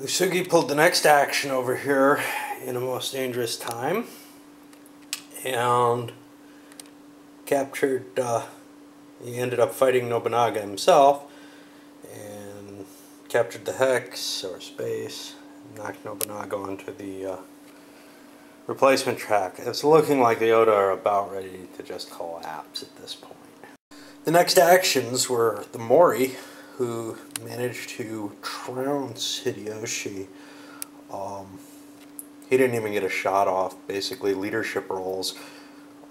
Uesugi pulled the next action over here in a most dangerous time and captured, uh, he ended up fighting Nobunaga himself and captured the Hex or space, knocked Nobunaga onto the uh, replacement track. It's looking like the Oda are about ready to just collapse at this point. The next actions were the Mori who managed to trounce Hideyoshi. Um, he didn't even get a shot off. Basically, leadership roles.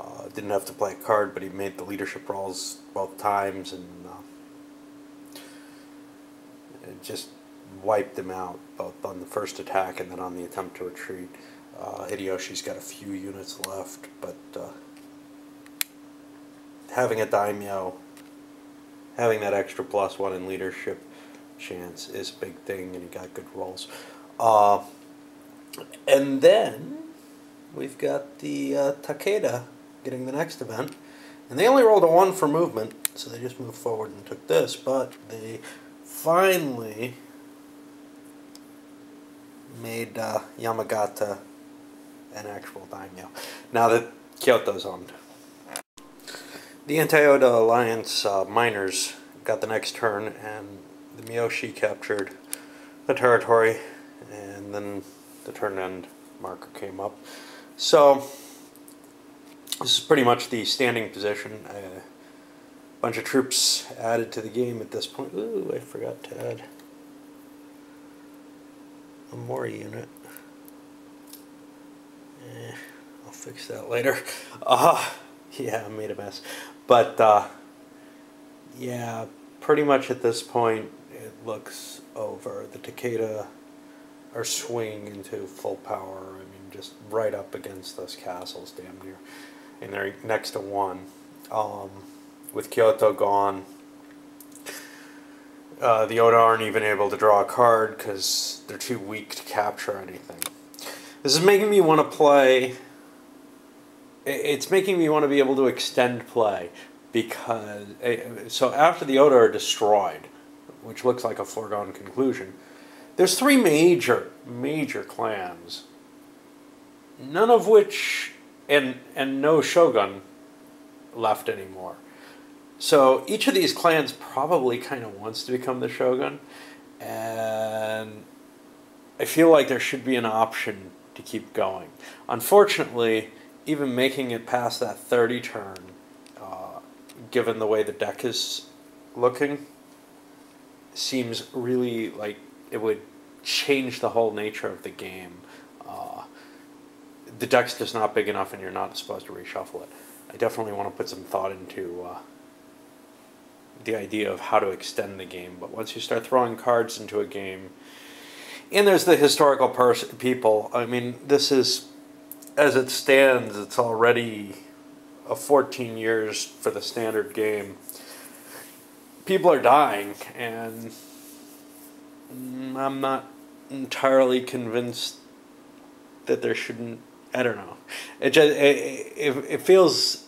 Uh, didn't have to play a card, but he made the leadership roles both times and uh, just wiped him out both on the first attack and then on the attempt to retreat. Uh, Hideyoshi's got a few units left, but uh, having a daimyo having that extra plus one in leadership chance is a big thing, and he got good rolls. Uh, and then we've got the uh, Takeda getting the next event, and they only rolled a one for movement, so they just moved forward and took this, but they finally made uh, Yamagata an actual daimyo. Now that Kyoto's owned. The Anti-Oda Alliance uh, minors got the next turn, and the Miyoshi captured the territory, and then the turn end marker came up. So, this is pretty much the standing position. A bunch of troops added to the game at this point. Ooh, I forgot to add a more unit. Eh, I'll fix that later. Uh, yeah, I made a mess. But uh, yeah, pretty much at this point, it looks over. The Takeda are swinging into full power. I mean, just right up against those castles, damn near, and they're next to one. Um, with Kyoto gone, uh, the Oda aren't even able to draw a card because they're too weak to capture anything. This is making me want to play it's making me want to be able to extend play because eh, so after the Oda are destroyed, which looks like a foregone conclusion, there's three major major clans, none of which and and no shogun left anymore. So each of these clans probably kind of wants to become the shogun, and I feel like there should be an option to keep going. Unfortunately even making it past that 30 turn, uh, given the way the deck is looking, seems really like it would change the whole nature of the game. Uh, the deck's just not big enough and you're not supposed to reshuffle it. I definitely want to put some thought into uh, the idea of how to extend the game, but once you start throwing cards into a game, and there's the historical pers- people, I mean, this is as it stands, it's already a 14 years for the standard game. People are dying, and I'm not entirely convinced that there shouldn't. I don't know. It just it, it, it feels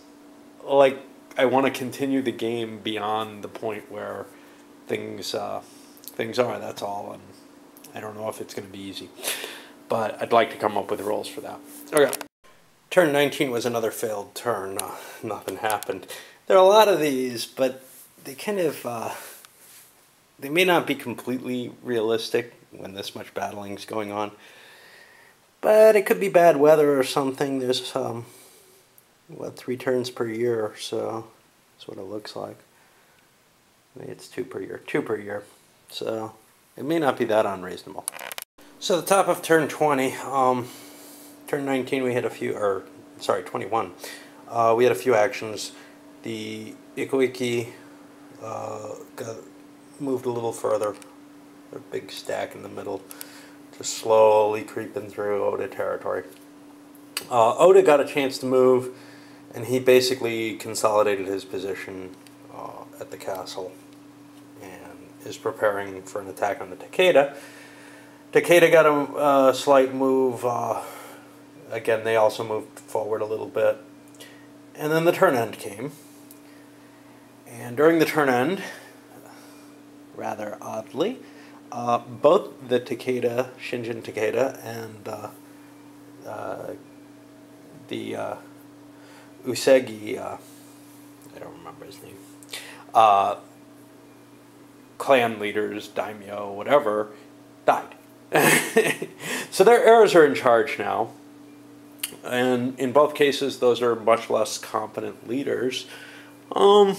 like I want to continue the game beyond the point where things uh, things are. That's all, and I don't know if it's going to be easy but I'd like to come up with rules for that. Okay. Turn 19 was another failed turn. Uh, nothing happened. There are a lot of these, but they kind of, uh, they may not be completely realistic when this much battling is going on. But it could be bad weather or something. There's, um, what, three turns per year or so. That's what it looks like. It's two per year. Two per year. So it may not be that unreasonable. So the top of turn 20, um, turn 19 we had a few, or sorry, 21. Uh, we had a few actions. The Ikko-Ikki uh, got moved a little further. A big stack in the middle, just slowly creeping through Oda territory. Uh, Oda got a chance to move, and he basically consolidated his position uh, at the castle and is preparing for an attack on the Takeda. Takeda got a slight move. Uh, again, they also moved forward a little bit. And then the turn end came. And during the turn end, rather oddly, Uh, both the Takeda, Shingen Takeda, and uh, uh, the uh, Uesugi, uh, I don't remember his name, uh, clan leaders, daimyo, whatever, died. so their heirs are in charge now. And in both cases, those are much less competent leaders, um,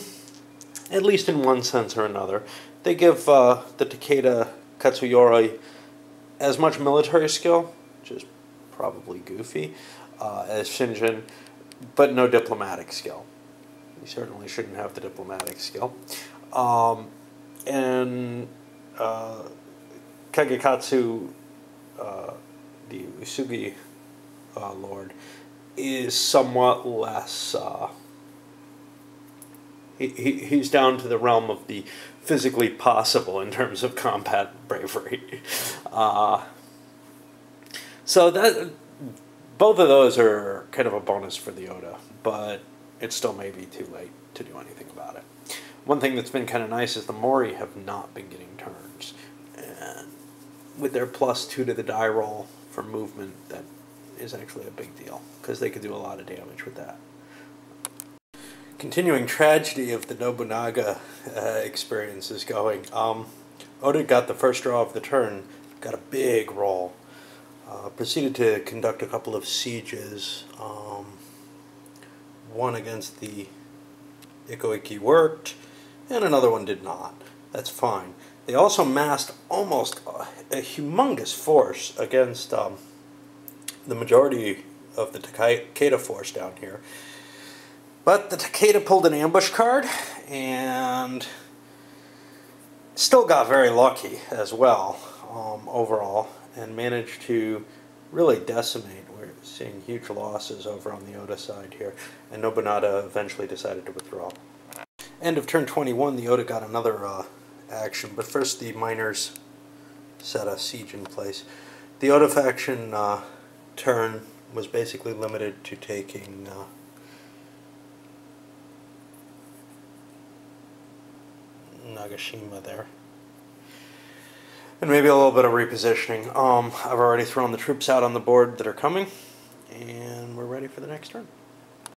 at least in one sense or another. They give uh, the Takeda Katsuyori as much military skill, which is probably goofy, uh, as Shingen, but no diplomatic skill. He certainly shouldn't have the diplomatic skill. Um, and uh, Kagekatsu, uh, the Uesugi uh, Lord, is somewhat less. Uh, he, he, he's down to the realm of the physically possible in terms of combat bravery. Uh, so that both of those are kind of a bonus for the Oda, but it still may be too late to do anything about it. One thing that's been kind of nice is the Mori have not been getting turns, with their plus two to the die roll for movement, that is actually a big deal because they could do a lot of damage with that. Continuing tragedy of the Nobunaga uh, experience is going. Um, Oda got the first draw of the turn, got a big roll. Uh, proceeded to conduct a couple of sieges. Um, one against the Ikko-Ikki worked, and another one did not. That's fine. They also massed almost a, a humongous force against um, the majority of the Takeda force down here. But the Takeda pulled an ambush card and still got very lucky as well um, overall and managed to really decimate. We're seeing huge losses over on the Oda side here, and Nobunaga eventually decided to withdraw. End of turn 21, the Oda got another uh, action, but first the minors set a siege in place. The Oda faction uh, turn was basically limited to taking uh, Nagashima there. And maybe a little bit of repositioning. Um, I've already thrown the troops out on the board that are coming, and we're ready for the next turn.